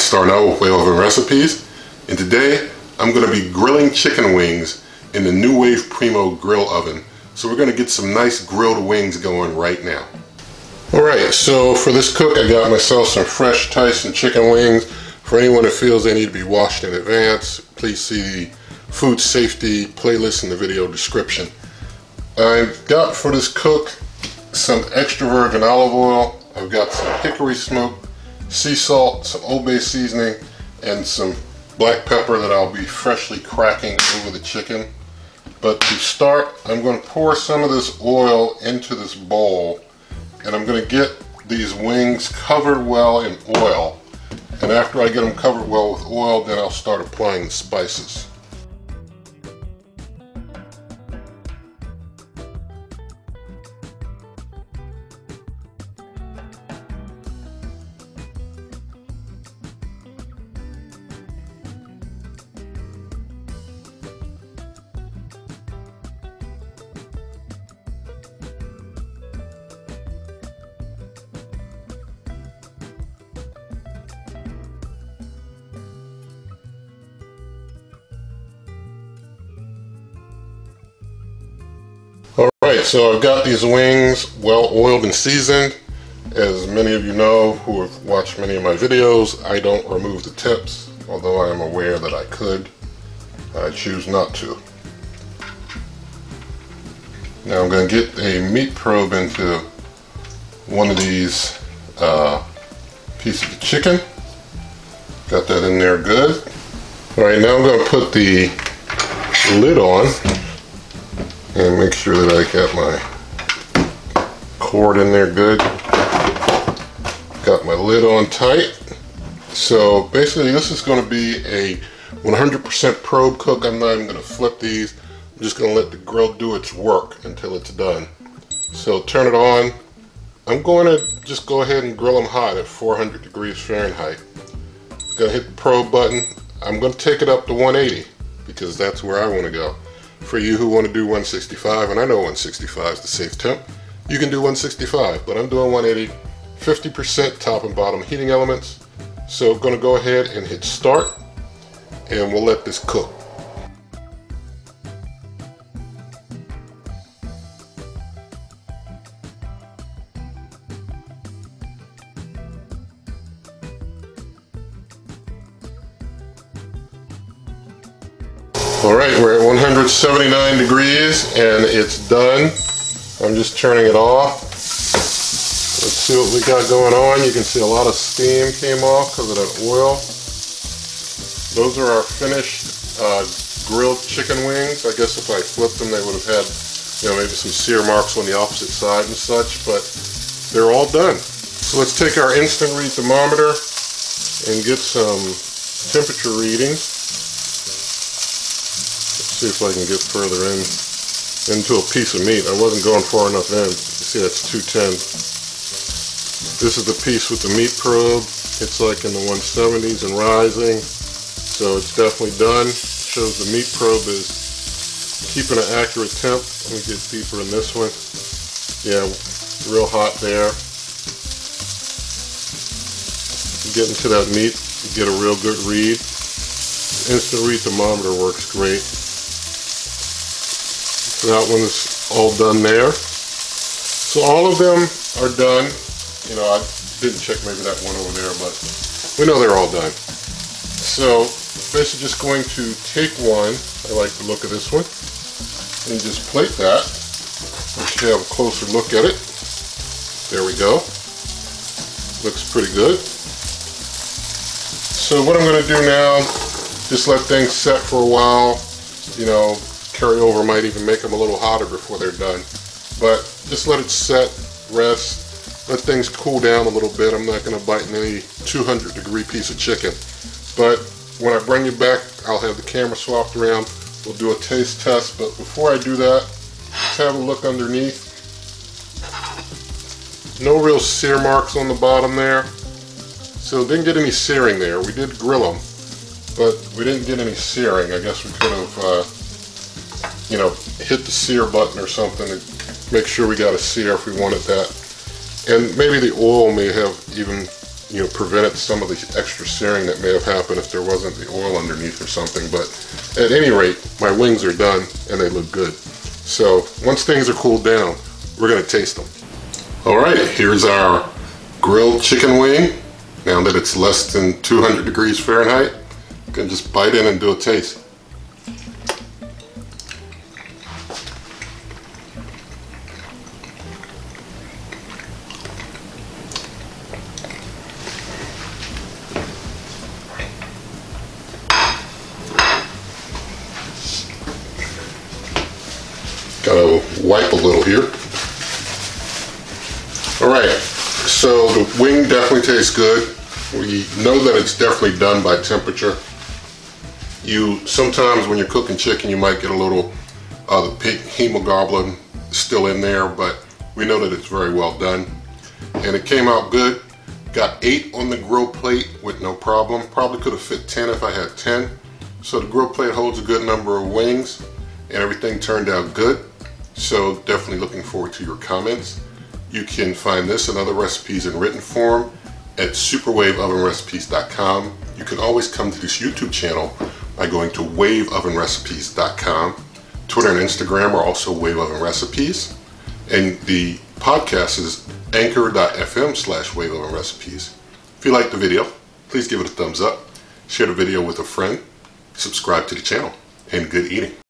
Starting out with Wave Oven Recipes. And today, I'm going to be grilling chicken wings in the NuWave Primo grill oven. So we're going to get some nice grilled wings going right now. Alright, so for this cook I got myself some fresh Tyson chicken wings. For anyone that feels they need to be washed in advance, please see the food safety playlist in the video description. I've got for this cook some extra virgin olive oil. I've got some hickory smoked sea salt, some Old Bay seasoning, and some black pepper that I'll be freshly cracking over the chicken. But to start, I'm going to pour some of this oil into this bowl, and I'm going to get these wings covered well in oil. And after I get them covered well with oil, then I'll start applying the spices. Alright, so I've got these wings well oiled and seasoned. As many of you know who have watched many of my videos, I don't remove the tips, although I am aware that I could. I choose not to. Now I'm going to get a meat probe into one of these uh, pieces of chicken. Got that in there good. Alright, now I'm going to put the lid on and make sure that I got my cord in there good. Got my lid on tight. So basically this is going to be a 100% probe cook. I'm not even going to flip these. I'm just going to let the grill do its work until it's done. So turn it on. I'm going to just go ahead and grill them hot at 400 degrees Fahrenheit. Gonna hit the probe button. I'm going to take it up to 180 because that's where I want to go. For you who want to do 165, and I know 165 is the safe temp, you can do 165, but I'm doing 180, 50% top and bottom heating elements. So I'm going to go ahead and hit start, and we'll let this cook. Alright, we're at 179 degrees and it's done. I'm just turning it off. Let's see what we got going on. You can see a lot of steam came off because of that oil. Those are our finished uh, grilled chicken wings. I guess if I flipped them they would have had you know, maybe some sear marks on the opposite side and such, but they're all done. So let's take our instant read thermometer and get some temperature readings see if I can get further in into a piece of meat. I wasn't going far enough in. You see that's 210. This is the piece with the meat probe. It's like in the 170s and rising. So it's definitely done. Shows the meat probe is keeping an accurate temp. Let me get deeper in this one. Yeah, real hot there. Get into that meat, you get a real good read. Instant read thermometer works great. That one's all done there. So all of them are done. You know, I didn't check maybe that one over there, but we know they're all done. So basically just going to take one, I like the look of this one, and just plate that. Let's have a closer look at it. There we go. Looks pretty good. So what I'm going to do now, just let things set for a while, you know, carryover might even make them a little hotter before they're done. But just let it set, rest, let things cool down a little bit. I'm not going to bite in any 200 degree piece of chicken. But when I bring you back, I'll have the camera swapped around. We'll do a taste test. But before I do that, let's have a look underneath. No real sear marks on the bottom there. So didn't get any searing there. We did grill them, but we didn't get any searing. I guess we could have uh, you know, hit the sear button or something to make sure we got a sear if we wanted that. And maybe the oil may have even you know, prevented some of the extra searing that may have happened if there wasn't the oil underneath or something. But at any rate, my wings are done and they look good. So once things are cooled down, we're gonna taste them. All right, here's our grilled chicken wing. Now that it's less than 200 degrees Fahrenheit, you can just bite in and do a taste. Wipe a little here. All right, so the wing definitely tastes good. We know that it's definitely done by temperature. You sometimes when you're cooking chicken, you might get a little uh, the pink hemoglobin still in there, but we know that it's very well done. And it came out good. Got eight on the grill plate with no problem. Probably could have fit 10 if I had 10. So the grill plate holds a good number of wings and everything turned out good. So definitely looking forward to your comments. You can find this and other recipes in written form at superwaveovenrecipes.com. You can always come to this YouTube channel by going to waveovenrecipes.com. Twitter and Instagram are also Wave Oven Recipes. And the podcast is anchor.fm slash Wave Oven Recipes. If you liked the video, please give it a thumbs up, share the video with a friend, subscribe to the channel, and good eating.